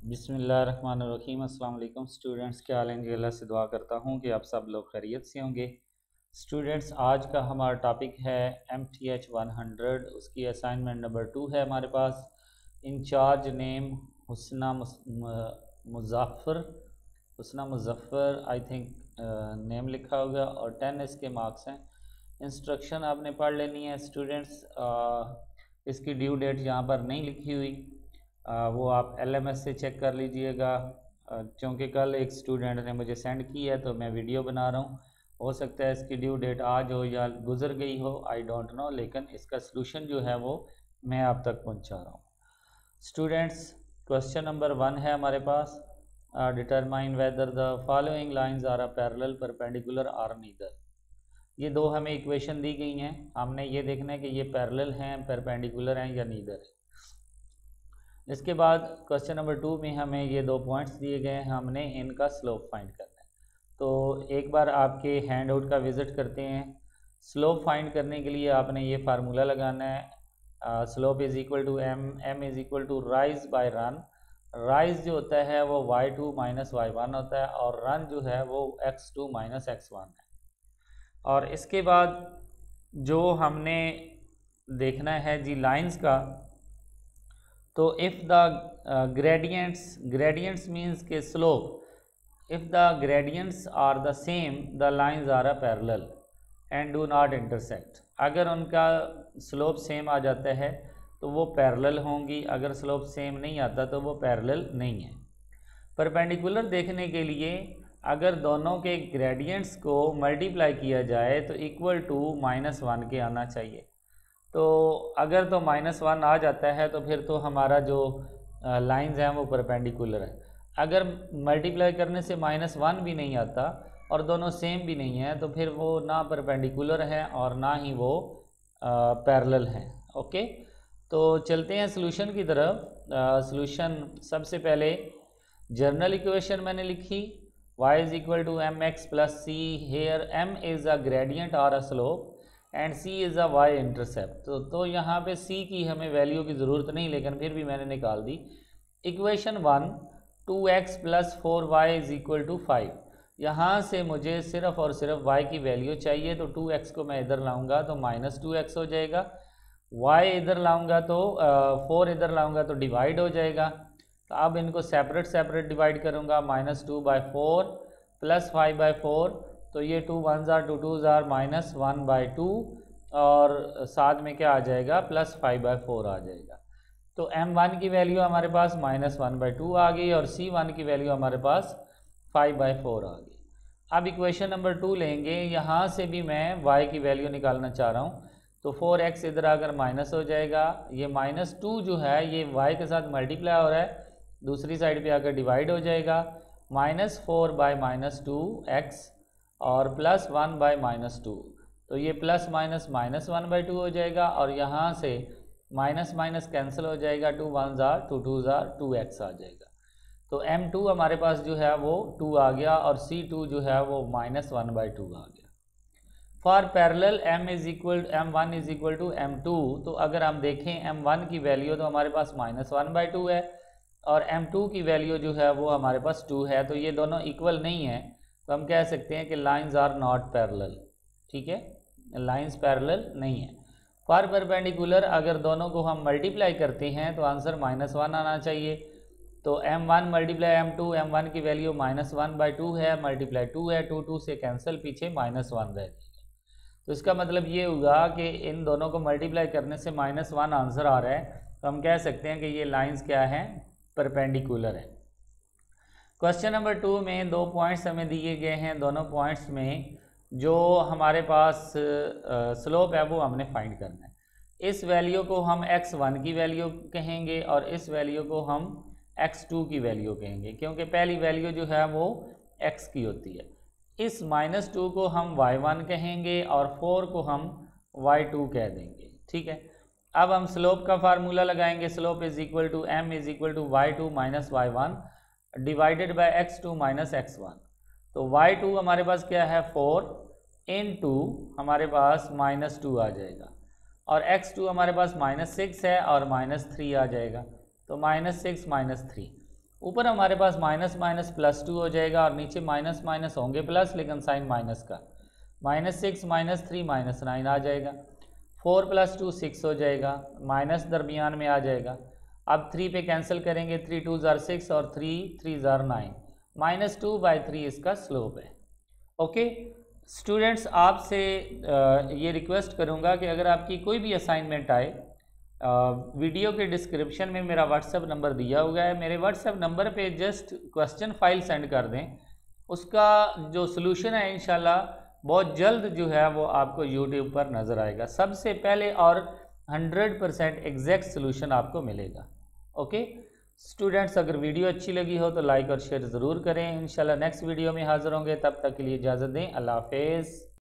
बिसमीम अल्लाम स्टूडेंट्स, क्या हाल अल्लाह से दुआ करता हूँ कि आप सब लोग खैरियत से होंगे। स्टूडेंट्स, आज का हमारा टॉपिक है M T H one hundred उसकी असाइनमेंट नंबर टू है हमारे पास। In charge name Husna Muzaffar Husna Muzaffar I think name लिखा होगा और टेन इसके मार्क्स हैं। इंस्ट्रक्शन आपने पढ़ लेनी है। स्टूडेंट्स इसकी ड्यू डेट यहाँ पर नहीं लिखी हुई। वो आप एलएमएस से चेक कर लीजिएगा। क्योंकि कल एक स्टूडेंट ने मुझे सेंड की है तो मैं वीडियो बना रहा हूँ। हो सकता है इसकी ड्यू डेट आज हो या गुजर गई हो आई डोंट नो लेकिन इसका सलूशन जो है वो मैं आप तक पहुँचा रहा हूँ। स्टूडेंट्स क्वेश्चन नंबर वन है हमारे पास। Determine whether the following lines are a parallel perpendicular or neither ये दो हमें इक्वेशन दी गई हैं। हमने ये देखना है कि ये पैरेलल हैं परपेंडिकुलर हैं या नीदर है। इसके बाद क्वेश्चन नंबर टू में हमें ये दो पॉइंट्स दिए गए हैं, हमने इनका स्लोप फाइंड करना है। तो एक बार आपके हैंड आउट का विज़िट करते हैं। स्लोप फाइंड करने के लिए आपने ये फार्मूला लगाना है। Slope is equal to M M is equal to rise by run rise जो होता है वो Y two minus Y one होता है और रन जो है वो X two minus X one है। और इसके बाद जो हमने देखना है जी लाइंस का तो if the gradients gradients means के slope if the gradients are the same the lines are a parallel and do not intersect अगर उनका स्लोप सेम आ जाता है तो वो पैरेलल होंगी। अगर स्लोप सेम नहीं आता तो वो पैरेलल नहीं है। परपेंडिकुलर देखने के लिए, अगर दोनों के ग्रेडियंट्स को मल्टीप्लाई किया जाए तो इक्वल टू माइनस वन के आना चाहिए। तो अगर तो माइनस वन आ जाता है तो फिर तो हमारा जो लाइंस हैं वो परपेंडिकुलर है। अगर मल्टीप्लाई करने से माइनस वन भी नहीं आता और दोनों सेम भी नहीं है तो फिर वो ना परपेंडिकुलर है और ना ही वो पैरेलल हैं। ओके तो चलते हैं सोल्यूशन की तरफ़। सोल्यूशन सबसे पहले जर्नल इक्वेशन मैंने लिखी। y is equal to M X plus C here m is a gradient और a slope and C is a Y intercept तो तो यहाँ पे सी की हमें वैल्यू की ज़रूरत नहीं, लेकिन फिर भी मैंने निकाल दी। Equation one two X plus four Y is equal to five यहाँ से मुझे सिर्फ़ और सिर्फ़ y की वैल्यू चाहिए तो टू एक्स को मैं इधर लाऊँगा तो माइनस टू हो जाएगा। Y इधर लाऊँगा तो फोर इधर लाऊँगा तो डिवाइड हो जाएगा। तो अब इनको सेपरेट सेपरेट डिवाइड करूँगा। Minus two by four plus five by four तो ये टू वन ज़ार टू टू ज़ार माइनस वन बाई टू और साथ में क्या आ जाएगा? प्लस फाइव बाई फोर आ जाएगा। तो एम वन की वैल्यू हमारे पास माइनस वन बाई टू आ गई और सी वन की वैल्यू हमारे पास फाइव बाई फोर आ गई। अब इक्वेशन नंबर टू लेंगे। यहाँ से भी मैं वाई की वैल्यू निकालना चाह रहा हूँ। तो फोर एक्स इधर आकर माइनस हो जाएगा। ये माइनस टू जो है, ये वाई के साथ मल्टीप्लाई हो रहा है। दूसरी साइड पे आकर डिवाइड हो जाएगा। Minus four by minus two X और plus one by minus two तो ये plus minus minus one by two हो जाएगा और यहाँ से माइनस माइनस कैंसिल हो जाएगा टू वन ज़ार टू टू ज़ार टू एक्स आ जाएगा। तो एम टू हमारे पास जो है वो टू आ गया और सी टू जो है वो माइनस वन बाई टू आ गया। For parallel M is equal M one is equal to M two तो अगर हम देखें एम वन की वैल्यू तो हमारे पास माइनस वन बाई टू है और एम टू की वैल्यू जो है वो हमारे पास टू है तो ये दोनों इक्वल नहीं है। तो हम कह सकते हैं कि लाइंस आर नॉट पैरेलल ठीक है? लाइंस पैरेलल नहीं है. फॉर परपेंडिकुलर अगर दोनों को हम मल्टीप्लाई करते हैं तो आंसर माइनस वन आना चाहिए. तो M one multiply M two M one की value minus one by two है मल्टीप्लाई टू है टू टू से कैंसिल पीछे माइनस वन रह तो इसका मतलब ये हुआ कि इन दोनों को मल्टीप्लाई करने से माइनस वन आंसर आ रहा है. तो हम कह सकते हैं कि ये लाइंस क्या हैं? परपेंडिकुलर है. क्वेश्चन नंबर टू में दो पॉइंट्स हमें दिए गए हैं दोनों पॉइंट्स में, जो हमारे पास स्लोप है, वो हमने फाइंड करना है। इस वैल्यू को हम x वन की वैल्यू कहेंगे और इस वैल्यू को हम x टू की वैल्यू कहेंगे, क्योंकि पहली वैल्यू जो है, वो x की होती है। इस माइनस टू को हम y वन कहेंगे और फोर को हम y टू कह देंगे, ठीक है? अब हम स्लोप का फार्मूला लगाएँगे। Slope is equal to M is equal to Y two minus Y one divided by X two minus X one तो वाई टू हमारे पास क्या है? फोर इन टू हमारे पास माइनस टू आ जाएगा। और एक्स टू हमारे पास माइनस सिक्स है और माइनस थ्री आ जाएगा। तो माइनस सिक्स माइनस थ्री ऊपर हमारे पास माइनस माइनस प्लस टू हो जाएगा और नीचे माइनस माइनस होंगे प्लस लेकिन साइन माइनस का। Minus six minus three minus nine आ जाएगा। फोर प्लस टू सिक्स हो जाएगा। माइनस दरमियान में आ जाएगा। अब थ्री पे कैंसिल करेंगे थ्री टू ज़ार सिक्स और three three tsar nine minus two by three इसका स्लोप है। ओके स्टूडेंट्स आपसे ये रिक्वेस्ट करूँगा कि अगर आपकी कोई भी असाइनमेंट आए वीडियो के डिस्क्रिप्शन में मेरा व्हाट्सएप नंबर दिया हुआ है। मेरे व्हाट्सएप नंबर पे जस्ट क्वेश्चन फ़ाइल सेंड कर दें। उसका जो सोल्यूशन है इन बहुत जल्द जो है, वो आपको यूट्यूब पर नज़र आएगा। सबसे पहले और 100 परसेंट एग्जैक्ट सोल्यूशन आपको मिलेगा। ओके स्टूडेंट्स अगर वीडियो अच्छी लगी हो तो लाइक और शेयर ज़रूर करें। इंशाल्लाह नेक्स्ट वीडियो में हाज़िर होंगे। तब तक के लिए इजाज़त दें। अल्लाह हाफिज़।